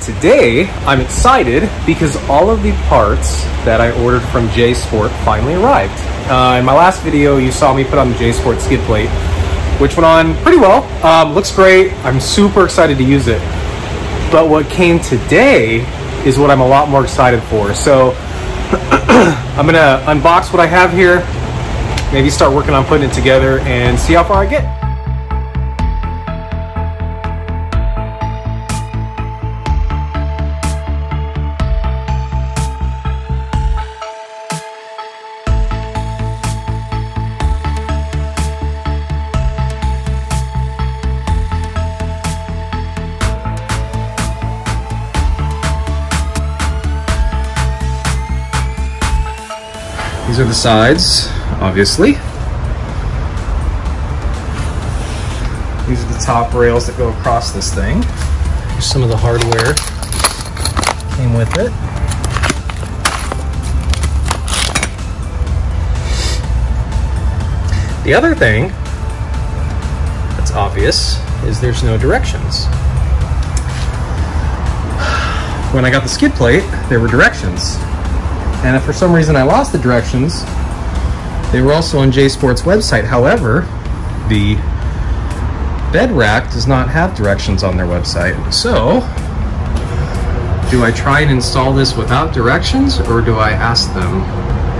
Today, I'm excited because all of the parts that I ordered from J Sport finally arrived. Uh, in my last video, you saw me put on the J Sport skid plate, which went on pretty well. Um, looks great. I'm super excited to use it. But what came today is what I'm a lot more excited for. So I'm gonna unbox what I have here, maybe start working on putting it together and see how far I get. Are the sides, obviously. These are the top rails that go across this thing. Here's some of the hardware came with it. The other thing that's obvious is there's no directions. When I got the skid plate, there were directions. And if for some reason I lost the directions, they were also on J Sport's website. However, the bed rack does not have directions on their website. So, do I try and install this without directions or do I ask them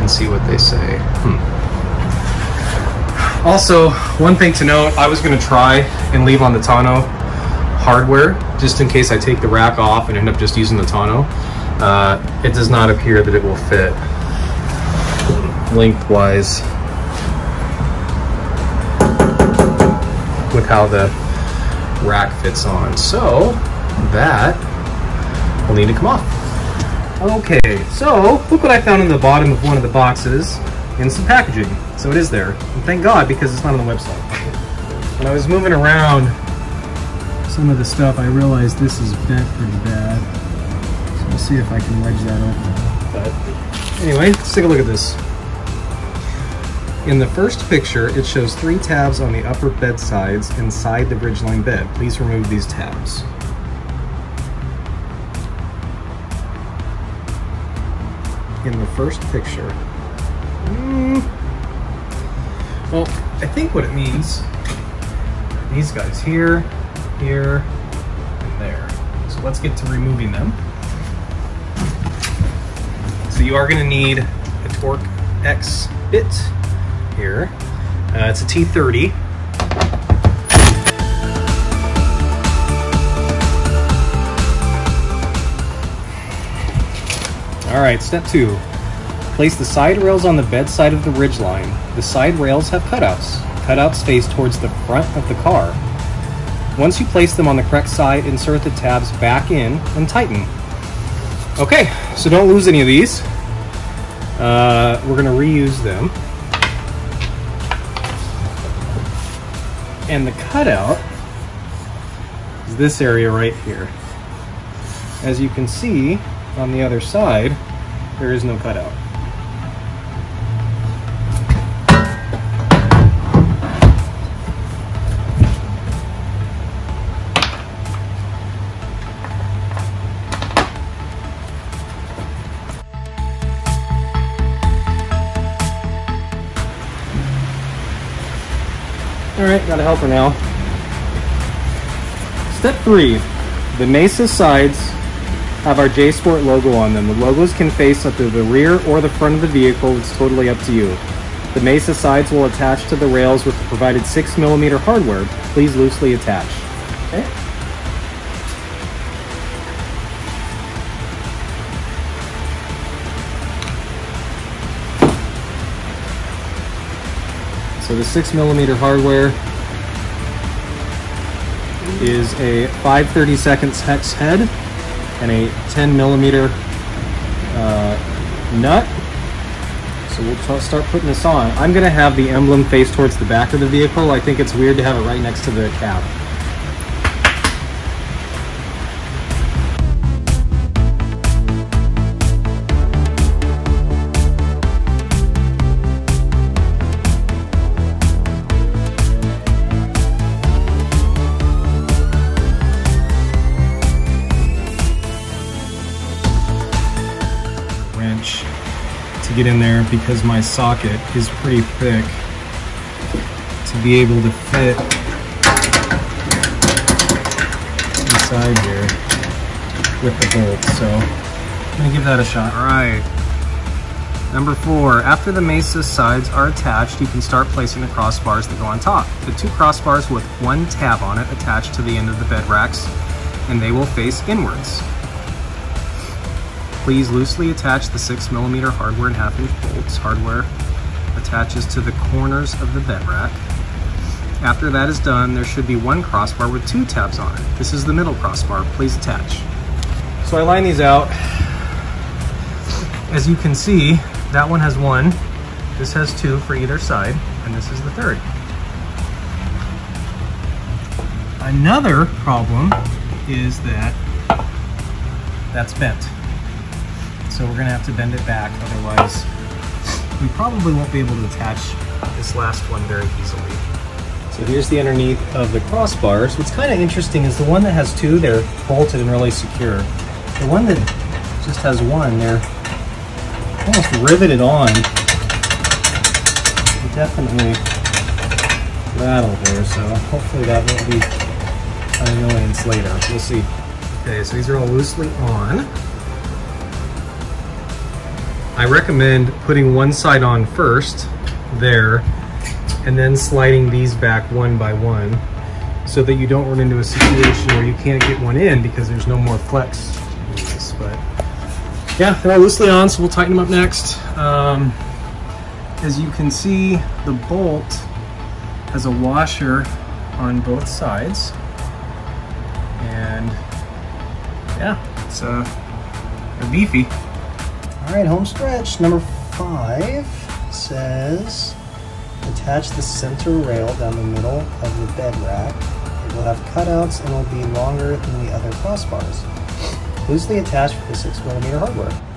and see what they say? Hmm. Also, one thing to note, I was going to try and leave on the tonneau hardware just in case I take the rack off and end up just using the tonneau. Uh, it does not appear that it will fit lengthwise with how the rack fits on. So that will need to come off. Okay, so look what I found in the bottom of one of the boxes in some packaging. So it is there. And thank God because it's not on the website. When I was moving around some of the stuff, I realized this is bent pretty bad. See if I can wedge that open. But anyway, let's take a look at this. In the first picture, it shows three tabs on the upper bed sides inside the Ridgeline bed. Please remove these tabs. In the first picture. Mm, well, I think what it means, these guys here, here, and there. So let's get to removing them. So you are going to need a Torque X bit here. Uh, it's a T30. All right, step two. Place the side rails on the bed side of the ridgeline. The side rails have cutouts. Cutouts face towards the front of the car. Once you place them on the correct side, insert the tabs back in and tighten. Okay, so don't lose any of these. Uh, we're gonna reuse them. And the cutout is this area right here. As you can see on the other side, there is no cutout. Alright, got a helper now. Step three, the Mesa sides have our J Sport logo on them. The logos can face up to the rear or the front of the vehicle, it's totally up to you. The Mesa sides will attach to the rails with the provided 6mm hardware. Please loosely attach. Okay. So the 6mm hardware is a 5 32 hex head and a 10 millimeter uh, nut. So we'll start putting this on. I'm going to have the emblem face towards the back of the vehicle. I think it's weird to have it right next to the cab. To get in there because my socket is pretty thick to be able to fit inside here with the bolt. So I'm gonna give that a shot. All right. Number four, after the Mesa sides are attached, you can start placing the crossbars that go on top. The two crossbars with one tab on it attached to the end of the bed racks, and they will face inwards. Please loosely attach the six millimeter hardware and half inch bolts. Hardware attaches to the corners of the bed rack. After that is done, there should be one crossbar with two tabs on it. This is the middle crossbar, please attach. So I line these out. As you can see, that one has one, this has two for either side, and this is the third. Another problem is that that's bent. So we're gonna have to bend it back, otherwise we probably won't be able to attach this last one very easily. So here's the underneath of the crossbars. What's kind of interesting is the one that has two, they're bolted and really secure. The one that just has one, they're almost riveted on. Definitely rattled there, so hopefully that won't be an annoyance later. We'll see. Okay, so these are all loosely on. I recommend putting one side on first, there, and then sliding these back one by one so that you don't run into a situation where you can't get one in because there's no more flex this. But yeah, they're all loosely on, so we'll tighten them up next. Um, as you can see, the bolt has a washer on both sides. And yeah, it's uh, beefy. All right, home stretch number five says attach the center rail down the middle of the bed rack. It will have cutouts and will be longer than the other crossbars loosely attached with the 6 millimeter hardware.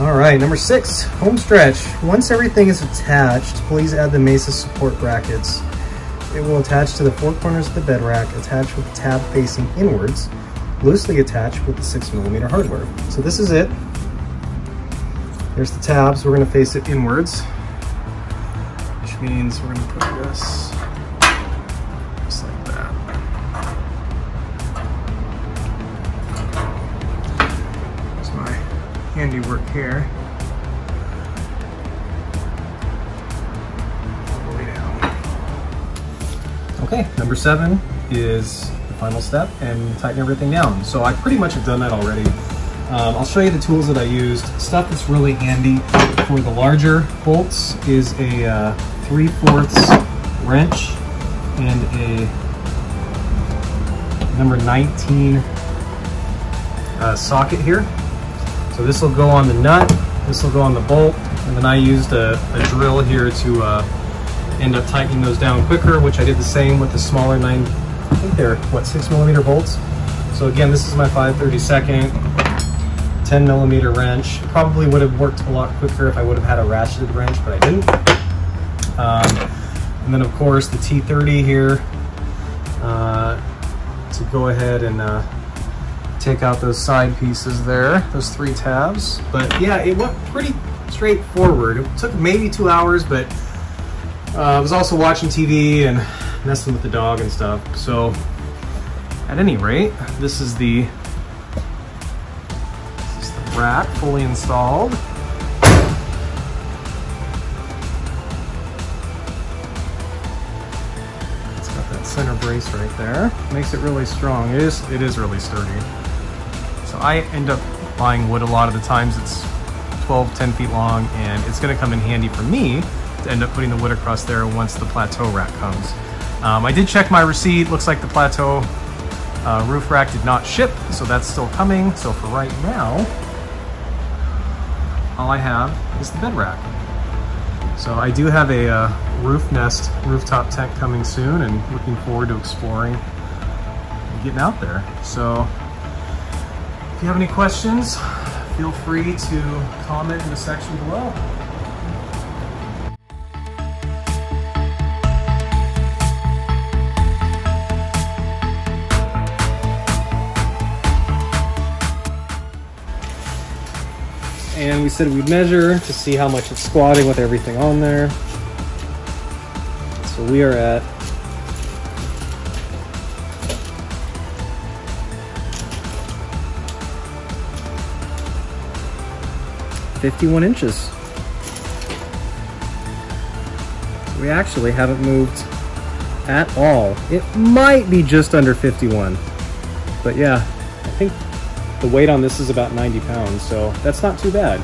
All right, number six, home stretch. Once everything is attached, please add the Mesa support brackets. It will attach to the four corners of the bed rack, attached with the tab facing inwards, loosely attached with the six millimeter hardware. So this is it. There's the tabs, we're gonna face it inwards, which means we're gonna put this handiwork here. Okay, number seven is the final step and tighten everything down. So I pretty much have done that already. Um, I'll show you the tools that I used. Stuff that's really handy for the larger bolts is a uh, 3 fourths wrench and a number 19 uh, socket here. So this will go on the nut, this will go on the bolt, and then I used a, a drill here to uh, end up tightening those down quicker, which I did the same with the smaller 9, I think they're, what, 6 millimeter bolts. So again, this is my 532nd 10 millimeter wrench. Probably would have worked a lot quicker if I would have had a ratcheted wrench, but I didn't. Um, and then of course the T30 here uh, to go ahead and uh, take out those side pieces there, those three tabs. But yeah, it went pretty straightforward. It took maybe two hours, but uh, I was also watching TV and messing with the dog and stuff. So at any rate, this is the rack fully installed. It's got that center brace right there. Makes it really strong. It is, it is really sturdy. So I end up buying wood a lot of the times. It's 12, 10 feet long, and it's gonna come in handy for me to end up putting the wood across there once the plateau rack comes. Um, I did check my receipt. Looks like the plateau uh, roof rack did not ship, so that's still coming. So for right now, all I have is the bed rack. So I do have a uh, roof nest rooftop tent coming soon and looking forward to exploring and getting out there. So if you have any questions, feel free to comment in the section below. and we said we'd measure to see how much it's squatting with everything on there. So we are at Fifty-one inches. We actually haven't moved at all. It might be just under 51. But yeah, I think the weight on this is about 90 pounds, so that's not too bad.